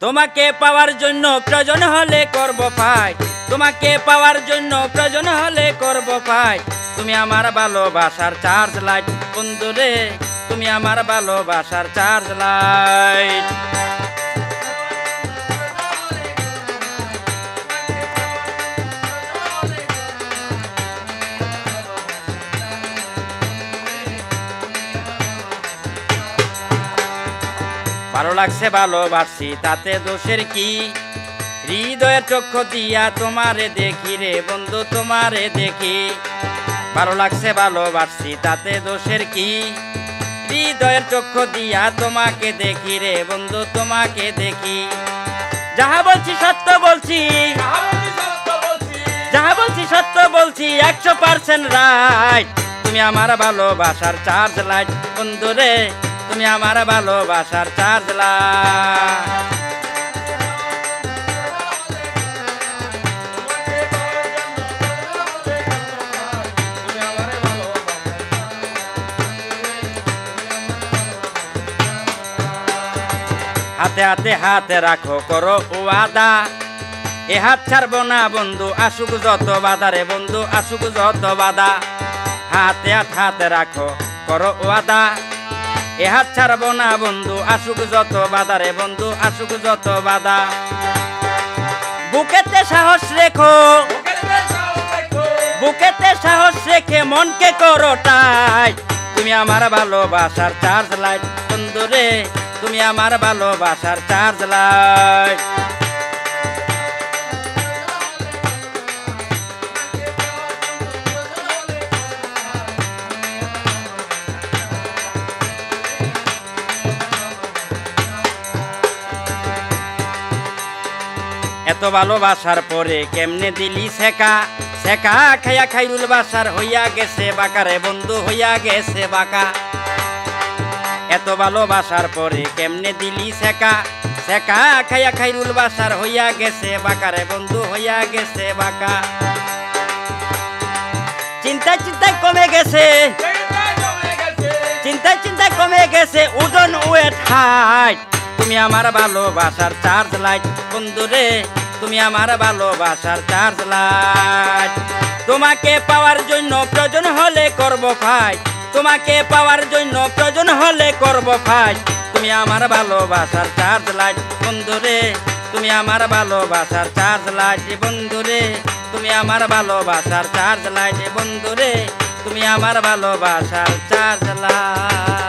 তোমাকে পাওয়ার জন্য প্রয়োজন হলে করব পাই তোমাকে পাওয়ার জন্য প্রয়োজন হলে করব পাই তুমি আমার ভালোবাসার চার্জ লাইট বন্ধুরে, তুমি আমার ভালোবাসার চার্জ লাইট ভালো লাগছে ভালোবাসি তাতে দোষের কি? হৃদয়ের চক্ষু দিয়া তোমারে দেখি রে বন্ধু তোমারে দেখি। ভালো লাগছে ভালোবাসি তাতে দোষের কি? হৃদয়ের চক্ষু দিয়া তোমাকে দেখি রে বন্ধু তোমাকে দেখি। যাহা বলছি সত্য বলছি। যাহা বলছি সত্য বলছি। একশো পার্সেন্ট রাইট তুমি আমার ভালোবাসার চার্জ লাইট বন্ধু রে। তুমি আমার ভালোবাসার লাইট হাতে হাতে হাতে রাখো, করো ওয়াদা। এ হাত ছাড়বো না বন্ধু, আসুক যত বাধা রে বন্ধু, আসুক যত বাধা। হাতে হাত হাতে রাখো, করো ওয়াদা। এ হাত ছাড়ব না বন্ধু, আসুক যত বাধা রে বন্ধু, আসুক যত বাধা। বুকেতে সাহস রেখো, বুকেতে সাহস রেখে মনকে করো টাই। তুমি আমার ভালোবাসার চার্জ লাইট, বন্ধু রে, তুমি আমার ভালোবাসার চার্জ লাইট। এত ভালোবাসার পরে কেমনে দিলি শেখা? শেখা খাইয়া খাইরুল বাসার হইয়া গেছে বাকারে বন্ধু হইয়া গেছে বাকা। এত ভালোবাসার পরে কেমনে দিলি শেখা? শেখা খাইয়া খাইরুল বাসার হইয়া গেছে বাকারে বন্ধু হইয়া গেছে বাকা। চিন্তায় চিন্তায় কমে গেছে। চিন্তায় চিন্তায় কমে গেছে ওজন ওয়েট হাইট। তুমি আমার ভালোবাসার চার্জ লাইট বন্ধুরে তুমি আমার ভালোবাসার চার্জ লাইট তোমাকে পাওয়ার জন্য প্রয়োজন হলে করব ফাইট তোমাকে পাওয়ার জন্য প্রয়োজন হলে করব ফাইট তুমি আমার ভালোবাসার চার্জ লাইট বন্ধুরে তুমি আমার ভালোবাসার চার্জ লাইট বন্ধুরে তুমি আমার ভালোবাসার চার্জ লাইট বন্ধুরে তুমি আমার ভালোবাসার চার্জ লাইট